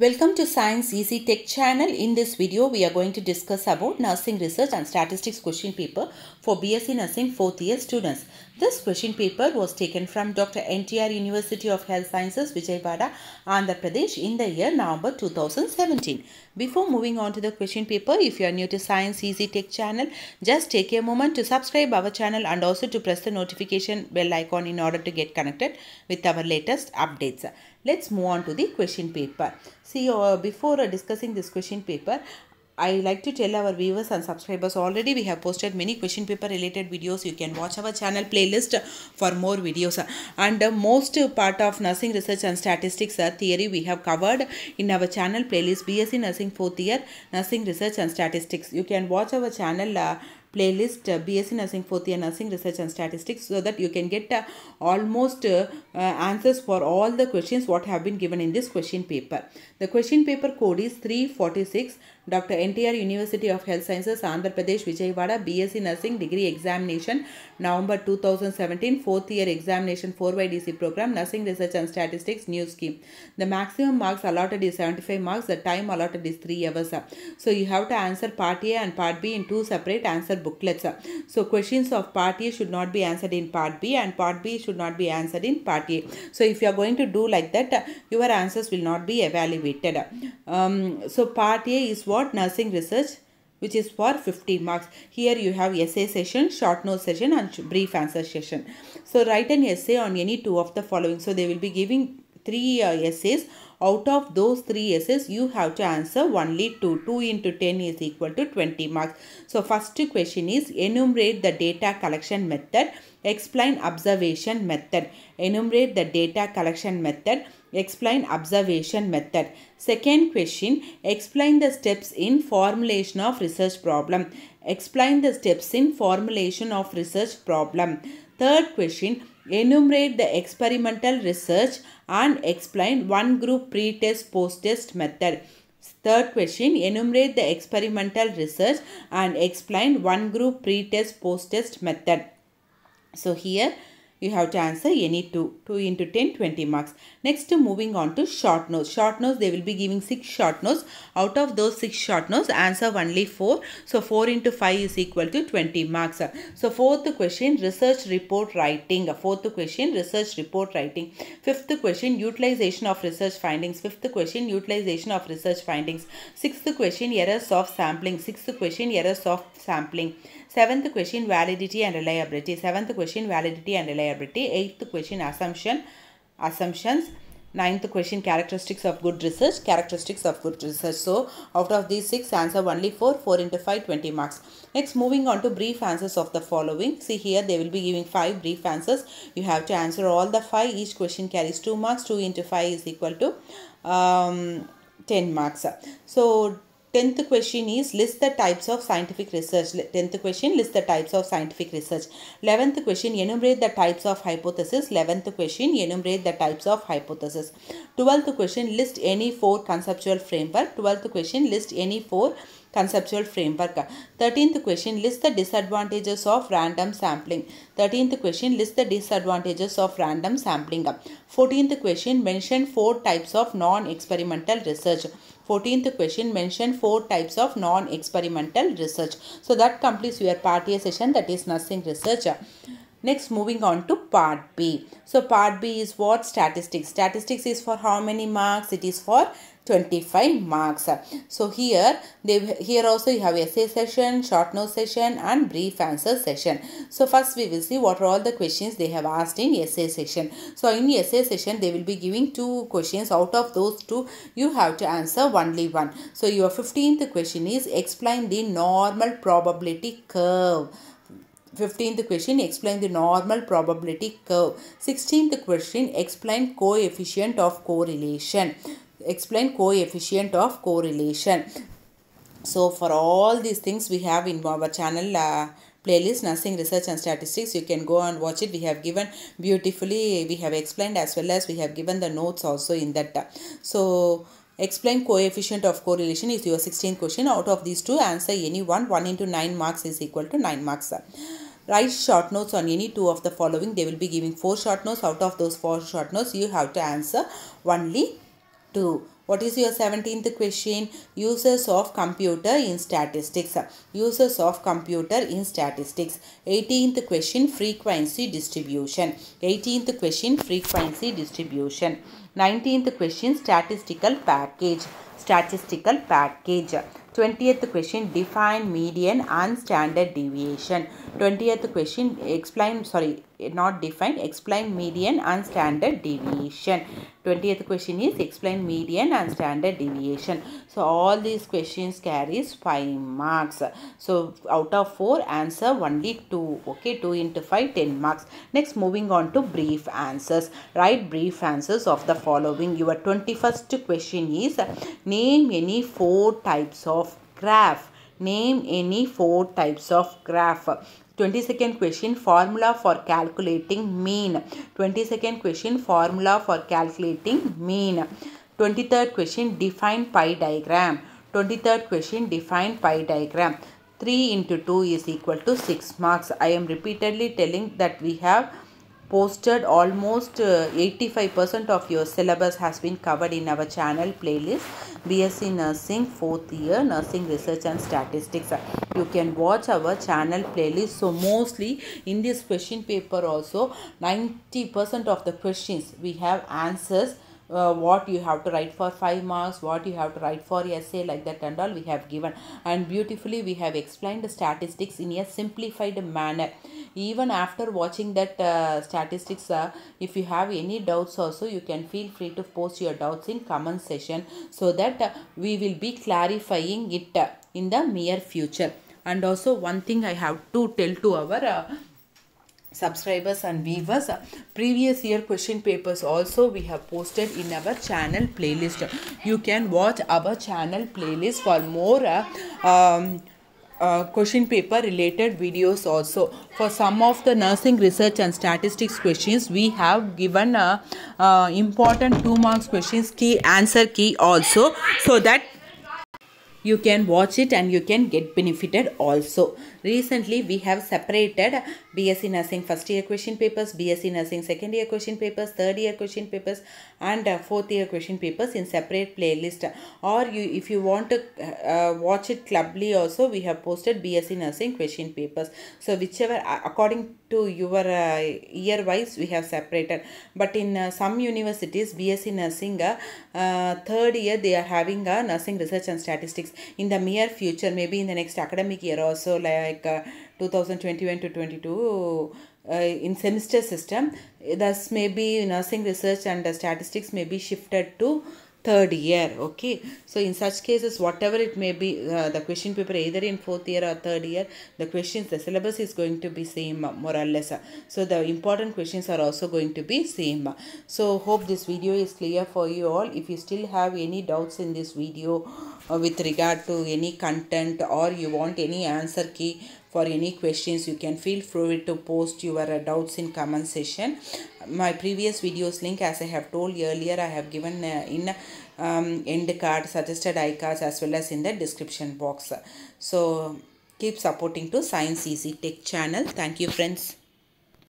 Welcome to Science Easy Tech channel. In this video, we are going to discuss about nursing research and statistics question paper for BSc Nursing 4th year students. This question paper was taken from Dr. NTR University of Health Sciences, Vijayawada, Andhra Pradesh in the year November 2017. Before moving on to the question paper, if you are new to Science Easy Tech channel, just take a moment to subscribe our channel and also to press the notification bell icon in order to get connected with our latest updates. Let's move on to the question paper. See, uh, before uh, discussing this question paper, I like to tell our viewers and subscribers already we have posted many question paper related videos. You can watch our channel playlist for more videos. And uh, most part of nursing research and statistics uh, theory we have covered in our channel playlist BSc Nursing 4th year Nursing Research and Statistics. You can watch our channel uh, playlist uh, BSc Nursing 4th year Nursing Research and Statistics so that you can get uh, almost uh, uh, answers for all the questions what have been given in this question paper. The question paper code is 346 Dr. NTR University of Health Sciences Andhra Pradesh Vijayawada BSc Nursing Degree Examination November 2017 4th year examination 4YDC program Nursing Research and Statistics new scheme. The maximum marks allotted is 75 marks. The time allotted is 3 hours. So you have to answer part A and part B in two separate answer booklets. So questions of part A should not be answered in part B and part B should not be answered in part A. So if you are going to do like that, your answers will not be evaluated. Um, so part A is what nursing research which is for 50 marks. Here you have essay session, short note session and brief answer session. So write an essay on any two of the following. So they will be giving three essays. Out of those three essays, you have to answer only two. 2 into 10 is equal to 20 marks. So first question is enumerate the data collection method. Explain observation method. Enumerate the data collection method. Explain observation method. Second question, explain the steps in formulation of research problem. Explain the steps in formulation of research problem. Third question, enumerate the experimental research and explain one group pre-test post-test method. Third question, enumerate the experimental research and explain one group pre-test post-test method. So here you have to answer any two. 2 into 10, 20 marks. Next, moving on to short notes. Short notes, they will be giving 6 short notes. Out of those 6 short notes, answer only 4. So, 4 into 5 is equal to 20 marks. So, fourth question, research report writing. Fourth question, research report writing. Fifth question, utilization of research findings. Fifth question, utilization of research findings. Sixth question, errors of sampling. Sixth question, errors of sampling. Seventh question, validity and reliability. Seventh question, validity and reliability. Eighth question, assumption, assumptions. Ninth question, characteristics of good research. Characteristics of good research. So, out of these six, answer only 4. 4 into 5, 20 marks. Next, moving on to brief answers of the following. See here, they will be giving 5 brief answers. You have to answer all the 5. Each question carries 2 marks. 2 into 5 is equal to um, 10 marks. So, Tenth question is list the types of scientific research. Tenth question list the types of scientific research. Eleventh question enumerate the types of hypothesis. Eleventh question enumerate the types of hypothesis. Twelfth question list any four conceptual framework. Twelfth question list any four conceptual framework. 13th question list the disadvantages of random sampling. 13th question list the disadvantages of random sampling. 14th question mention four types of non-experimental research. 14th question mention four types of non-experimental research. So that completes your part A session that is nursing research. Next moving on to part B. So part B is what? Statistics. Statistics is for how many marks? It is for 25 marks. So here they here also you have essay session, short note session and brief answer session. So first we will see what are all the questions they have asked in essay session. So in essay session they will be giving two questions. Out of those two you have to answer only one. So your 15th question is explain the normal probability curve. 15th question explain the normal probability curve 16th question explain coefficient of correlation explain coefficient of correlation. So for all these things we have in our channel uh, playlist nursing research and statistics you can go and watch it. We have given beautifully we have explained as well as we have given the notes also in that. So explain coefficient of correlation is your 16th question. Out of these two answer any one. 1 into 9 marks is equal to 9 marks write short notes on any two of the following. They will be giving four short notes. Out of those four short notes you have to answer only 2. What is your 17th question? Uses of computer in statistics. Uses of computer in statistics. 18th question frequency distribution. 18th question frequency distribution. 19th question statistical package. Statistical package. 20th question define median and standard deviation 20th question explain sorry not define explain median and standard deviation. 20th question is explain median and standard deviation. So all these questions carries 5 marks. So out of 4 answer only 2 okay? 2 into 5 10 marks. Next moving on to brief answers. Write brief answers of the following. Your 21st question is name any four types of graph. Name any four types of graph 22nd question formula for calculating mean. 22nd question formula for calculating mean. 23rd question define pie diagram. 23rd question define pie diagram. 3 into 2 is equal to 6 marks. I am repeatedly telling that we have posted almost 85% uh, of your syllabus has been covered in our channel playlist BSc Nursing 4th year Nursing Research and Statistics. You can watch our channel playlist. So mostly in this question paper also 90% of the questions we have answers uh, what you have to write for 5 marks, what you have to write for essay like that and all we have given. And beautifully we have explained the statistics in a simplified manner. Even after watching that uh, statistics, uh, if you have any doubts also, you can feel free to post your doubts in comment section so that uh, we will be clarifying it uh, in the near future. And also one thing I have to tell to our uh, subscribers and viewers previous year question papers also we have posted in our channel playlist you can watch our channel playlist for more uh, um, uh, question paper related videos also. For some of the nursing research and statistics questions we have given a uh, uh, important two marks questions key answer key also so that you can watch it and you can get benefited also. Recently we have separated bsc nursing first year question papers bsc nursing second year question papers third year question papers and uh, fourth year question papers in separate playlist. Or you if you want to uh, watch it clubly also we have posted bsc nursing question papers. So whichever uh, according to your uh, year wise we have separated. But in uh, some universities bsc nursing uh, uh, third year they are having a nursing research and statistics. In the near future maybe in the next academic year also like uh, 2021 to 22 uh, in semester system thus maybe nursing research and statistics may be shifted to third year okay? So in such cases whatever it may be uh, the question paper either in fourth year or third year the questions the syllabus is going to be same more or less so the important questions are also going to be same so hope this video is clear for you all. If you still have any doubts in this video uh, with regard to any content or you want any answer key for any questions you can feel free to post your uh, doubts in comment section my previous videos link as i have told earlier i have given uh, in um, end card suggested icards as well as in the description box. So keep supporting to science easy tech channel. Thank you friends